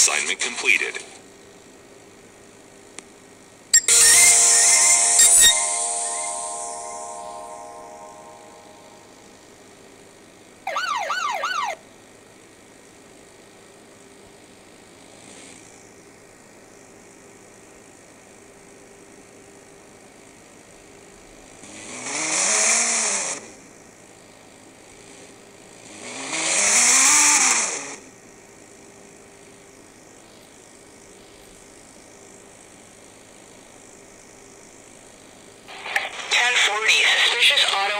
Assignment completed. Forty. Suspicious auto